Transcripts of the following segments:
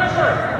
Pressure!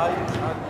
Aye.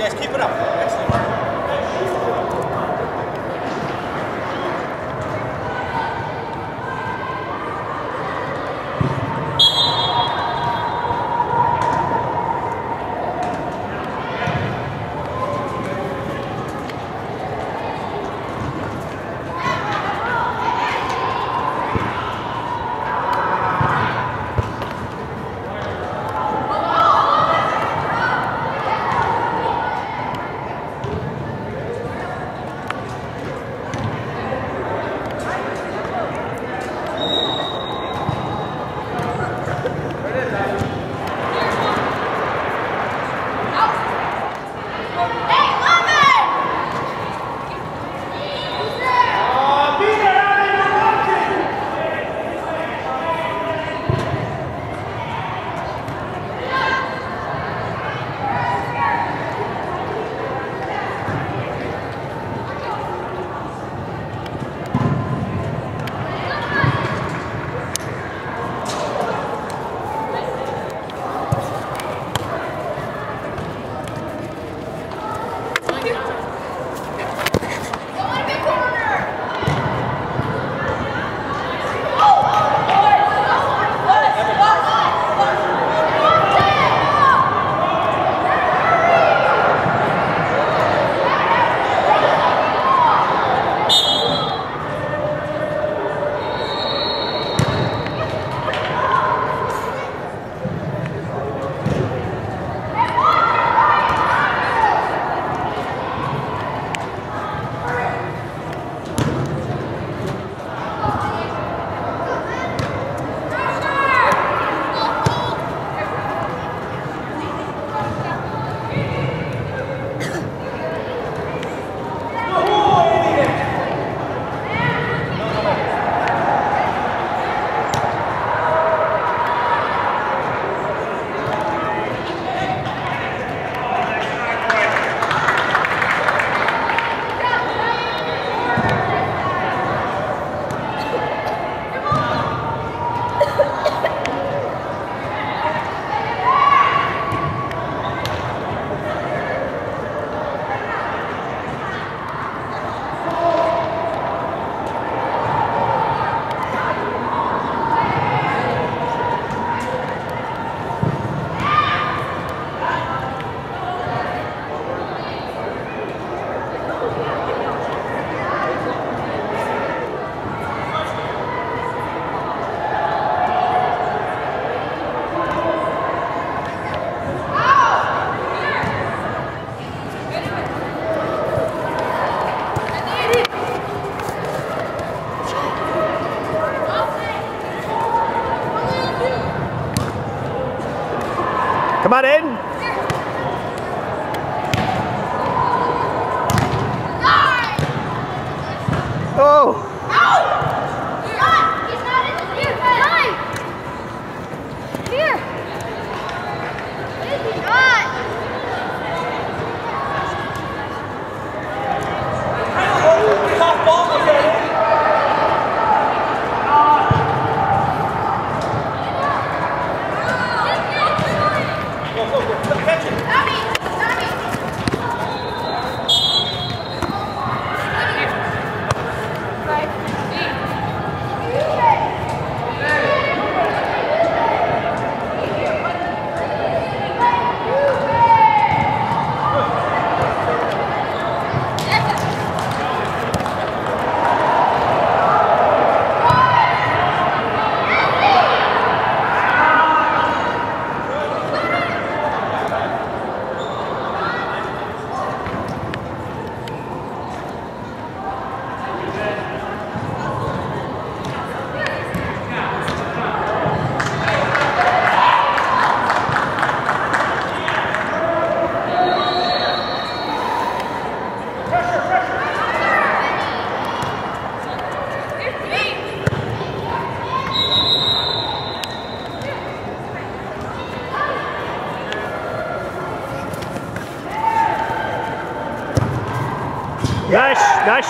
Yes, keep it up. Excellent.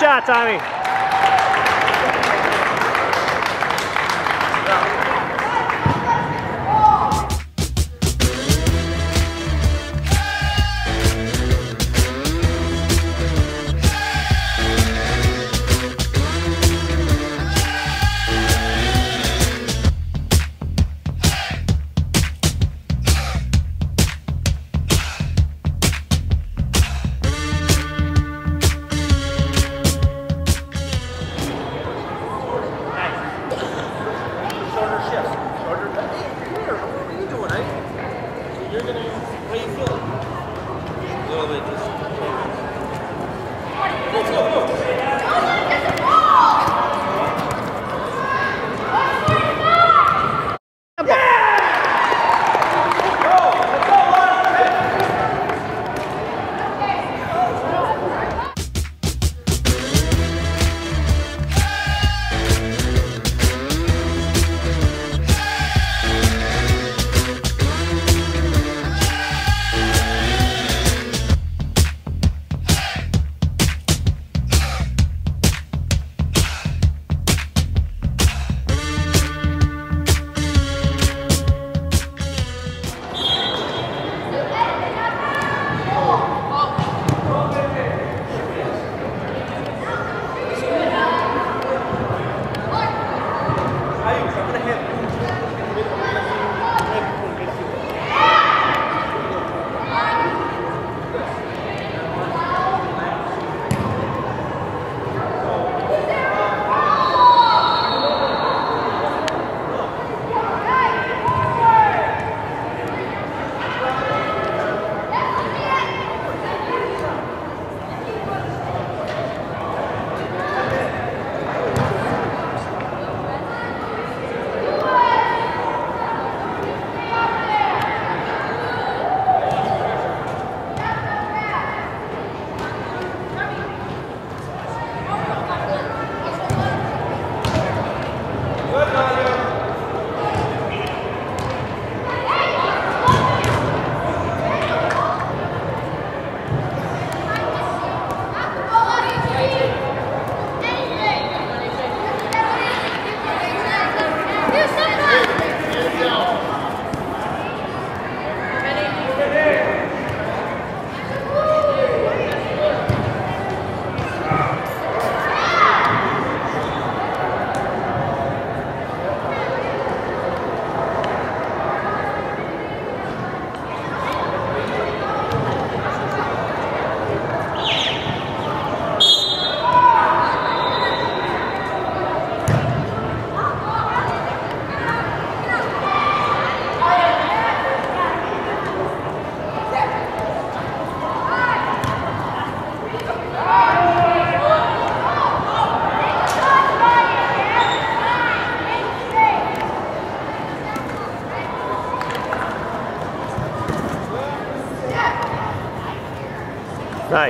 Shot, Tommy.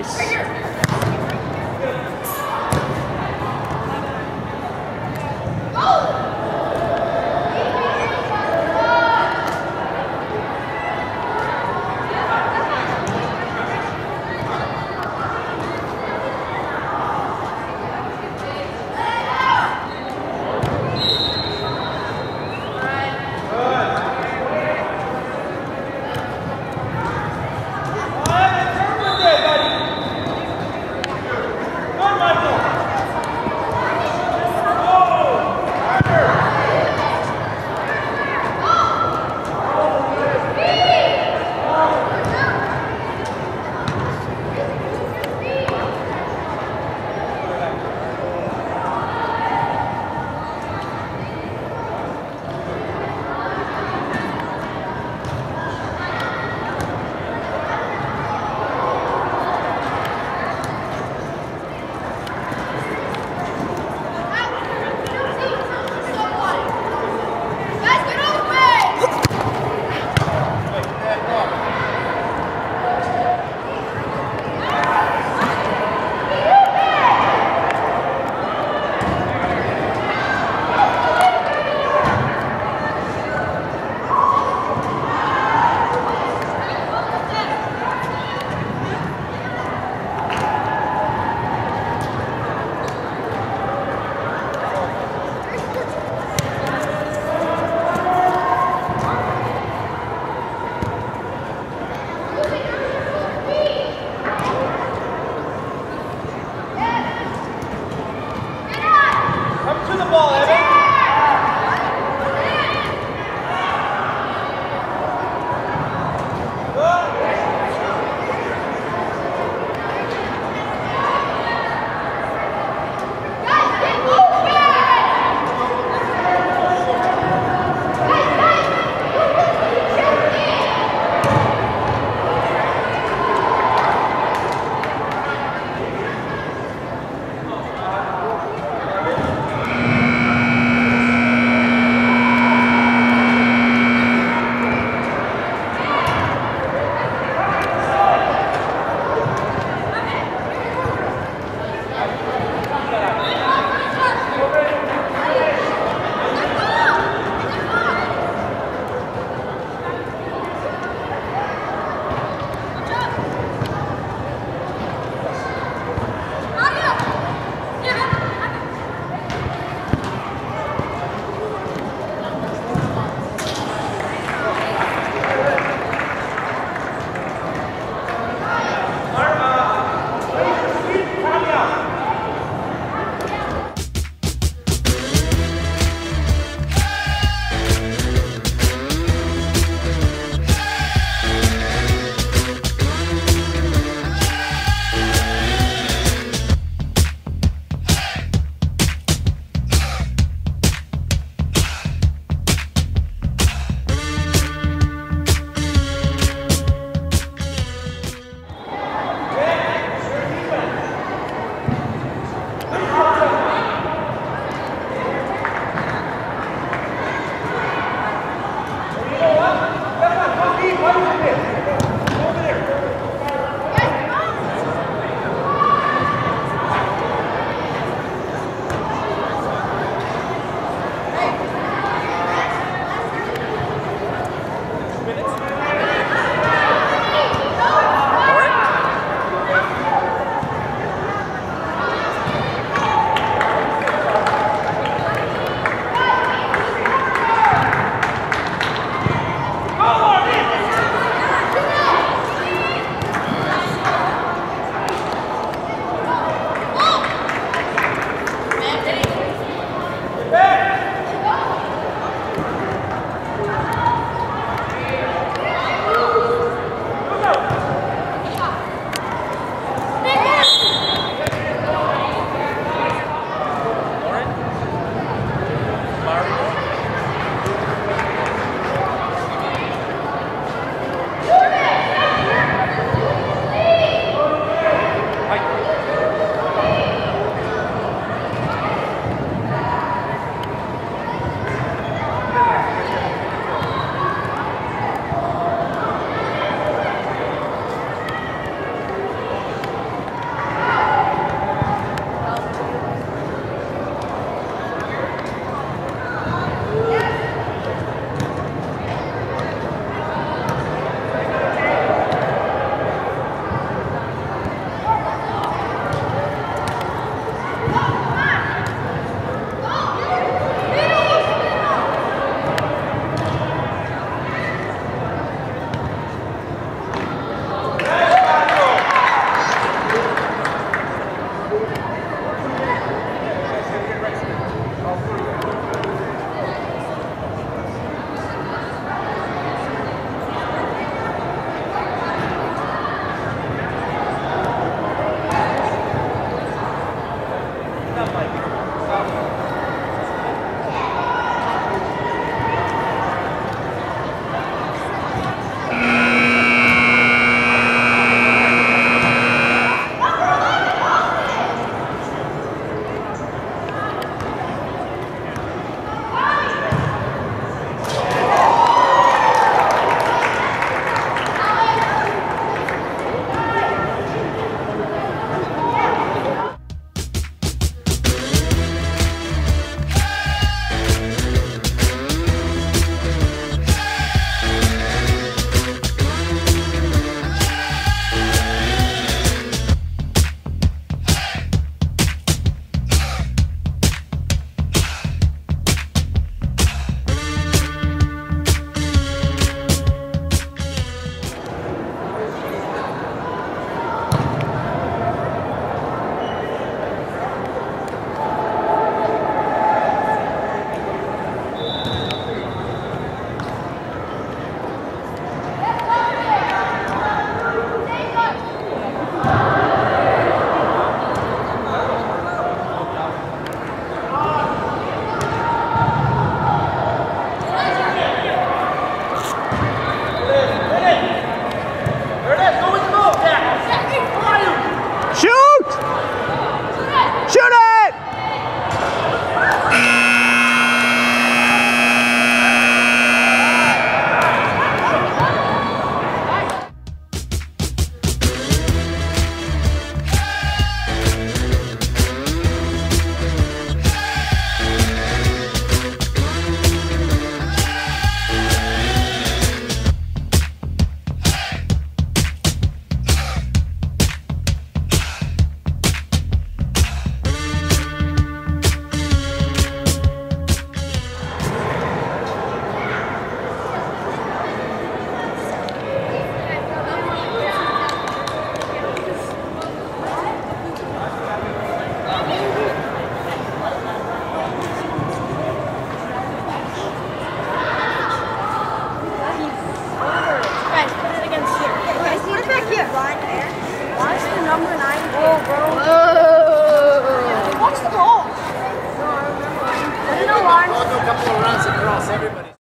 Nice.